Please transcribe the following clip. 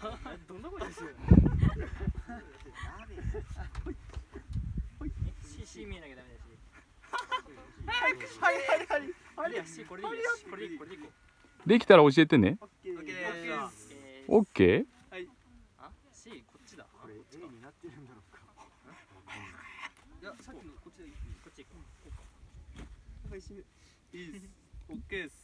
どんなこですよ。C, C 見えなきゃダメだし。はいはいはいはいいやこれでいいよ。これでいいこれでいこうできたら教えてねオッケーはい、オッケーあ C こっちだこれ A になってるんだろうかいやさっきのこっちでいいこっち行こうはいいいですオッケー OK です